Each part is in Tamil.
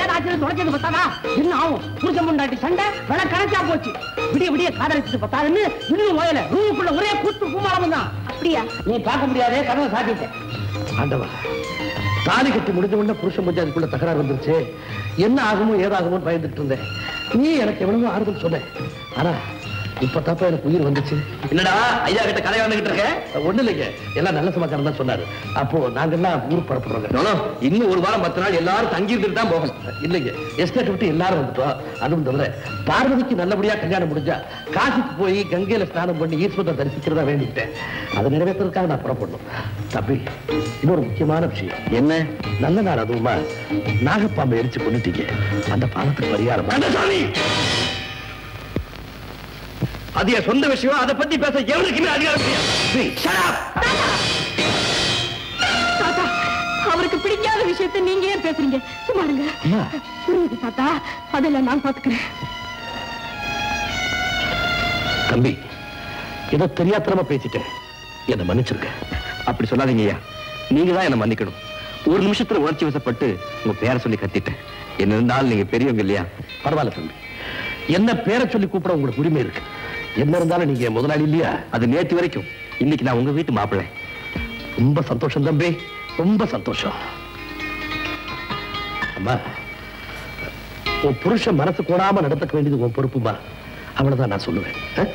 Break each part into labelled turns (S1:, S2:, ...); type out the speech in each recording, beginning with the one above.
S1: ஏதாச்சும் தொலைச்சது பார்த்தாதா என்ன ஆகும்? புருஷன் முண்டாட்டி சண்டை வில கணக்கா போச்சு. விடிய விடிய காதலிச்சுட்டு பார்த்தாதுன்னு இன்னும் ஓயல ரூமுக்குள்ள ஒரே கூத்து குமாரம் தான்
S2: அப்படியா?
S1: நீ பார்க்க முடியாதே கதவை சாத்திட்டேன்.
S3: ஆண்டவா தாலி கட்டி முடிஞ்ச உடனே புருஷன் பஞ்சாயத்துக்குள்ள தகராறு வந்துருச்சு. என்ன ஆகுமோ ஏதாகுமோ பயந்துட்டு இருந்தேன். நீ எனக்கு எவ்வளவோ ஆறுதல் சொன்ன. ஆனா இப்ப தப்ப எனக்கு உயிர் வந்துச்சு.
S4: என்னடா ஐயா கிட்ட கதை வந்துகிட்டு இருக்க?
S3: ஒண்ணு இல்லைங்க. எல்லாம் நல்ல சமாச்சாரம் தான் சொன்னாரு. அப்போ நாங்கெல்லாம் ஊர் பரப்புறோங்க
S4: இன்னும் ஒரு வாரம் பத்து நாள் எல்லாரும் தங்கி இருந்துட்டு தான் போகணும்.
S3: இல்லைங்க. எஸ்டேட் விட்டு எல்லாரும் வந்துட்டோம். அதுவும் தவிர பார்வதிக்கு நல்லபடியா கல்யாணம் முடிஞ்சா காசிக்கு போய் கங்கையில ஸ்நானம் பண்ணி ஈஸ்வரனை தரிசிக்கிறதா வேண்டிக்கிட்டேன். அதை நிறைவேற்றுறதுக்காக நான் புறப்படணும். தம்பி இன்னொரு முக்கியமான விஷயம்.
S4: என்ன?
S3: நல்ல நாள் அதுவுமா. நாகப்பாம்பை எரிச்சு கொண்டுட்டீங்க அந்த பாவத்துக்கு பரிகாரம்.
S4: அது என் சொந்த விஷயம். அதை பத்தி பேச எவனுக்குமே அதிகாரம்
S2: அவருக்கு பிடிக்காத விஷயத்தை நீங்க ஏன் பேசுறீங்க? சும்மா இருங்க.
S3: அம்மா.
S2: புரியுது தாத்தா. அதெல்லாம் நான் பாத்துக்கிறேன்.
S3: தம்பி ஏதோ தெரியாத்தனமா பேசிட்டேன் என்னை மன்னிச்சிருக்க
S4: அப்படி சொல்லாதீங்க ஐயா. நீங்க தான் என்ன மன்னிக்கணும். ஒரு நிமிஷத்துல உணர்ச்சி வசப்பட்டு உங்க பேரை சொல்லி கத்திட்டேன் என்ன இருந்தாலும் நீங்க பெரியவங்க இல்லையா?
S3: பரவாயில்ல தம்பி. என்ன பேரை சொல்லி கூப்பிட உங்களுக்கு உரிமை இருக்கு? என்ன இருந்தாலும் நீங்க முதலாளி இல்லையா?
S4: அது நேற்று வரைக்கும். இன்னைக்கு நான் உங்க வீட்டு மாப்பிள்ளை.
S3: ரொம்ப சந்தோஷம் தம்பி. ரொம்ப சந்தோஷம். அம்மா உன் புருஷன் மனசு கூடாம நடந்துக்க வேண்டியது உன் பொறுப்புமா? அவ்வளவுதான் நான் சொல்லுவேன்?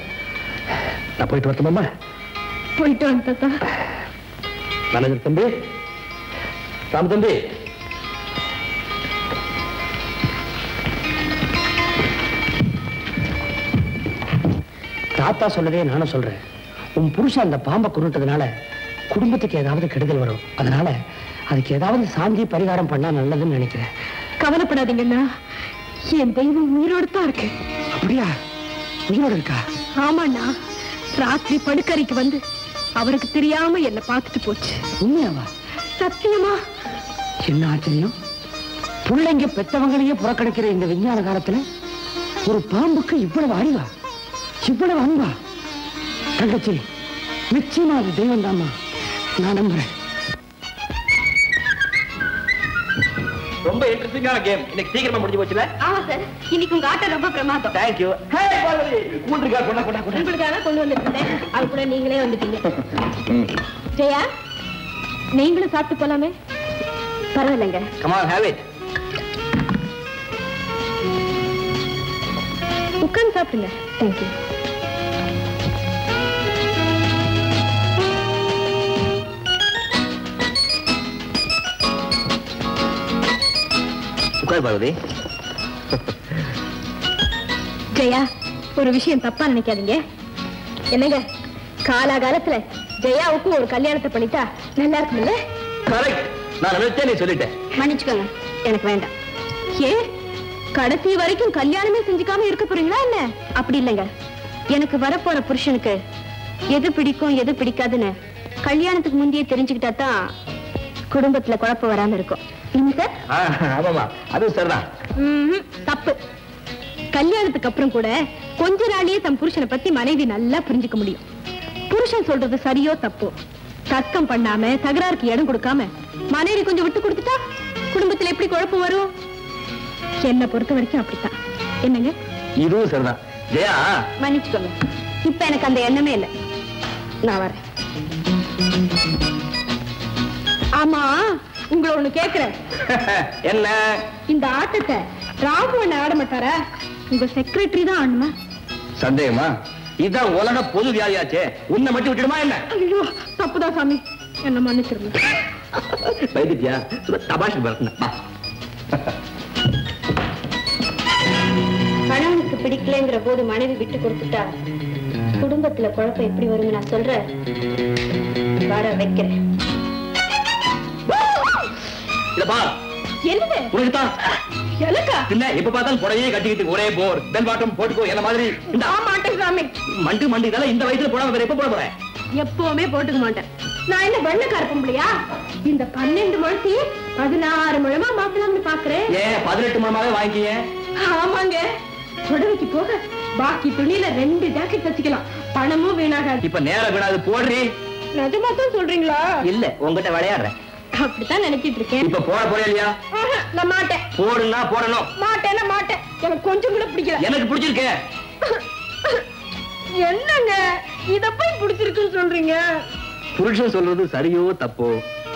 S3: நான் போயிட்டு வரட்டுமாம்மா
S2: போயிட்டு வாங்க தாத்தா.
S3: மேனேஜர் தம்பி. ராம் தம்பி.
S1: தாத்தா சொல்லதே நானும் சொல்றேன். உன் புருஷன் அந்த பாம்பை கொண்டுட்டதுனால குடும்பத்துக்கு ஏதாவது கெடுதல் வரும். அதனால அதுக்கு ஏதாவது சாந்தி பரிகாரம் பண்ணா நல்லதுன்னு நினைக்கிறேன்.
S2: கவலைப்படாதீங்கண்ணா. என் தெய்வம் உயிரோடு தான் இருக்கு.
S1: அப்படியா? உயிரோட இருக்கா?
S2: ஆமாண்ணா. ராத்திரி படுக்கறைக்கு வந்து அவருக்கு தெரியாம என்ன பார்த்துட்டு போச்சு.
S1: உண்மையாவா?
S2: சத்தியமா?
S1: என்ன ஆச்சரியம்? பிள்ளைங்க பெத்தவங்களையே புறக்கணிக்கிற இந்த விஞ்ஞான காலத்துல ஒரு பாம்புக்கு இவ்வளவு அறிவா? இவ்வளவு அன்பா? தங்கச்சி நிச்சயமா அது தெய்வம் தாம்மா. நான் நம்புறேன்.
S4: ரொம்ப இன்ட்ரெஸ்டிங்கான கேம் இன்னைக்கு சீக்கிரமா முடிஞ்சு போச்சுல?
S2: ஆமா சார் இன்னைக்கு உங்க ஆட்டம் ரொம்ப பிரமாதம்.
S4: தேங்க்யூ கூண்டிருக்கா கொண்டா கொண்டா கொண்டா.
S2: உங்களுக்காக கொண்டு வந்துருந்தேன் அது கூட நீங்களே வந்துட்டீங்க. ஜெயா நீங்களும் சாப்பிட்டு போலாமே? பரவாயில்லைங்க.
S4: கமான் ஹேவ் இட்
S2: உட்கார்ந்து சாப்பிடுங்க. தேங்க்யூ
S4: உட்கார் பார்வதி
S2: ஜெயா ஒரு விஷயம் தப்பா நினைக்காதீங்க. என்னங்க காலாகாலத்துல ஜெயாவுக்கும் ஒரு கல்யாணத்தை பண்ணிட்டா நல்லா இருக்கும்ல?
S4: கரெக்ட் நான் நீ சொல்லிட்டேன்.
S2: மன்னிச்சுக்கோங்க எனக்கு வேண்டாம். ஏன் கடைசி வரைக்கும் கல்யாணமே செஞ்சுக்காம இருக்க போறீங்களா என்ன? அப்படி இல்லைங்க. எனக்கு வரப்போற புருஷனுக்கு எது பிடிக்கும் எது பிடிக்காதுன்னு கல்யாணத்துக்கு முந்தையே தெரிஞ்சுக்கிட்டா தான் குடும்பத்துல குழப்பம் வராம இருக்கும்.
S4: ஆமாமா அதுவும் சரிதான்.
S2: ம்ஹும், தப்பு. கல்யாணத்துக்கு அப்புறம் கூட கொஞ்ச நாளையே தன் புருஷனை பத்தி மனைவி நல்லா புரிஞ்சுக்க முடியும். புருஷன் சொல்றது சரியோ தப்போ? தர்க்கம் பண்ணாம தகராறுக்கு இடம் கொடுக்காம மனைவி கொஞ்சம் விட்டு கொடுத்துட்டா குடும்பத்துல எப்படி குழப்பம் வரும்? என்னை பொறுத்த வரைக்கும் அப்படித்தான். என்னங்க?
S4: இதுவும் சரிதான். ஜெயா?
S2: மன்னிச்சுக்கோங்க. இப்ப எனக்கு அந்த எண்ணமே இல்லை. நான் வரேன். ஆமா. உங்களை ஒண்ணு கேக்குறேன்.
S4: என்ன?
S2: இந்த ஆட்டத்தை ராகு அண்ணன் ஆட மாட்டாரா? உங்க செக்ரட்டரி தான் ஆடணுமா?
S4: சந்தேகமா? இதுதான் உலக பொது வியாதியாச்சே. உன்னை மட்டும் விட்டுடுமா என்ன?
S2: ஐயோ தப்புதான் சாமி. என்ன மன்னிச்சிருங்க.
S4: பயந்துட்டியா? தபாஷ் பரட்டின
S2: கணவனுக்கு பிடிக்கலங்கிற போது மனைவி விட்டு கொடுத்துட்டா குடும்பத்துல குழப்பம் எப்படி வரும் நான் சொல்றேன். வர வைக்கிறேன்.
S4: இத பார்
S2: என்னது?
S4: உனக்கு தான்
S2: எனக்கா?
S4: இல்ல எப்ப பார்த்தாலும் புடவையே கட்டிக்கிட்டு ஒரே போர். பெல் பாட்டம் போட்டுக்கோ என்ன மாதிரி? இந்த
S2: மாட்டேன் சாமி.
S4: மண்டு மண்டு இதெல்லாம் இந்த வயசுல போடாம வேற எப்ப போட போறேன்
S2: எப்பவுமே போட்டுக்க மாட்டேன். நான் என்ன வெள்ளக்கார பொம்பளையா இந்த பன்னெண்டு முழத்தி பதினாறு முழமா மாத்தலாம்னு பாக்குறேன்.
S4: ஏன் பதினெட்டு மணமாவே வாங்கிக்கிய?
S2: ஆமாங்க. புடவைக்கு போக பாக்கி துணியில ரெண்டு ஜாக்கெட் வச்சுக்கலாம். பணமும் வீணாகாது.
S4: இப்ப நேரம் விடாது போடுறி.
S2: நிஜமா தான் சொல்றீங்களா?
S4: இல்ல உங்ககிட்ட விளையாடுறேன்.
S2: அப்படித்தான் நினைச்சிட்டு இருக்கேன்
S4: இப்ப போட போறே இல்லையா?
S2: நான் மாட்டேன்.
S4: போடுன்னா போடணும்.
S2: மாட்டேன்னா மாட்டேன். எனக்கு கொஞ்சம் கூட பிடிக்கல.
S4: எனக்கு பிடிச்சிருக்கே.
S2: என்னங்க? இத போய் பிடிச்சிருக்குன்னு சொல்றீங்க?
S4: புருஷன் சொல்றது சரியோ தப்போ?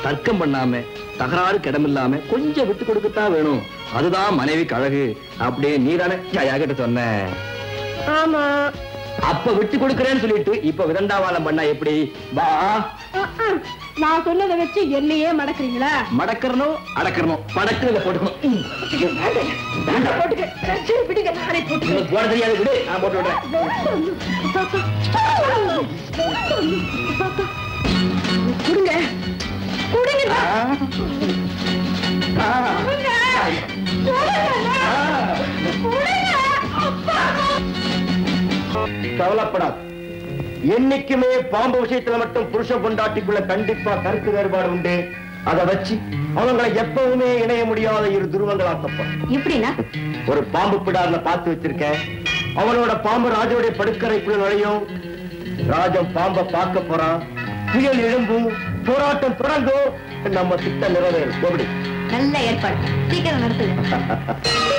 S4: தர்க்கம் பண்ணாம தகராறு கிடமில்லாம கொஞ்சம் விட்டு கொடுக்கத்தான் வேணும். அதுதான் மனைவிக்கு அழகு அப்படியே நீதானே கிட்ட சொன்ன.
S2: ஆமா.
S4: அப்ப விட்டு கொடுக்கறேன்னு சொல்லிட்டு இப்ப விதண்டாவாதம் பண்ணா எப்படி? வா.
S2: நான் சொன்னதை வச்சு என்னையே மடக்குறீங்களா?
S4: மடக்கறணும் அடக்கறணும் படக்குறத போட்டுக்கணும். போட தெரியாது விடு. நான் போட்டு விடுறேன்.
S2: கொடுங்க.
S4: கவலைப்படாது. என்னைக்குமே பாம்பு விஷயத்துல மட்டும் புருஷன் பொண்டாட்டிக்குள்ள கண்டிப்பா கருத்து வேறுபாடு உண்டு. அதை வச்சு அவங்களை எப்பவுமே இணைய முடியாத இரு துருவங்களாக்கப்படும்
S2: எப்படின்னா
S4: ஒரு பாம்பு பிடார்ல பார்த்து வச்சிருக்கேன். அவனோட பாம்பு ராஜாவுடைய படுக்கறைக்குள்ள நுழையும். ராஜன் பாம்பை பார்க்க போறான். புயல் எழும்பும். போராட்டம் தொடங்கும். நம்ம திட்டம் நிறைவேறும். எப்படி
S2: நல்ல ஏற்பாடு. சீக்கிரம் நடத்துங்க.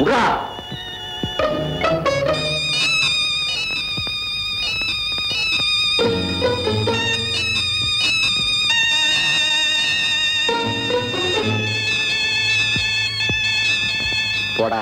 S4: முகா. போடா.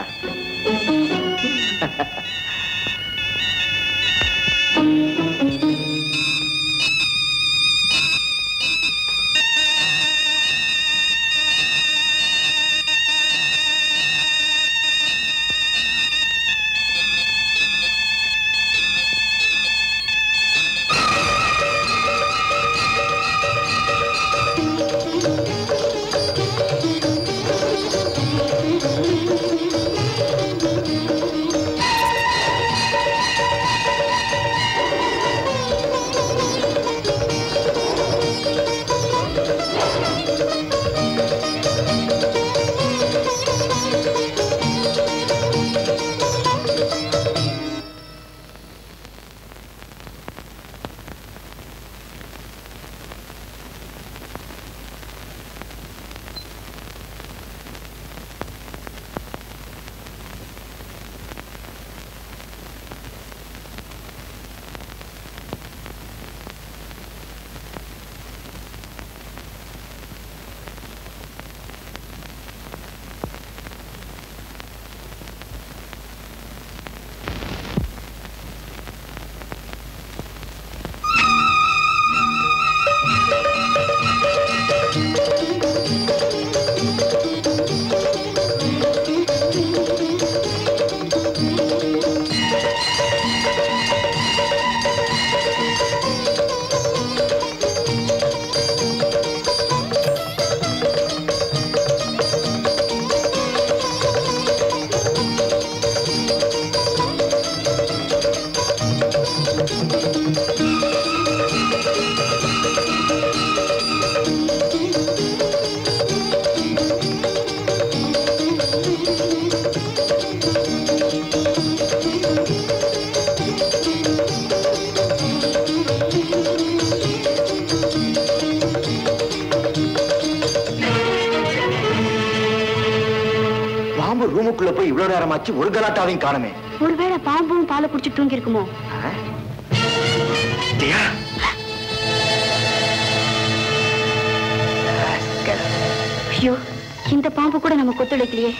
S4: ரூமுக்குள்ள போய் இவ்வளவு நேரமாச்சு ஒரு கலாட்டாவையும் காணுமே.
S2: ஒருவேளை பாம்பும் பாலை குடிச்சு தூங்கி இருக்குமோ? ஐயோ இந்த பாம்பு கூட நம்ம கொத்துழைக்கலையே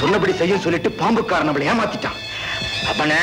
S4: சொன்னபடி செய்யும் சொல்லிட்டு பாம்புக்காரன் நம்மளை ஏமாத்திட்டான். அப்பனே.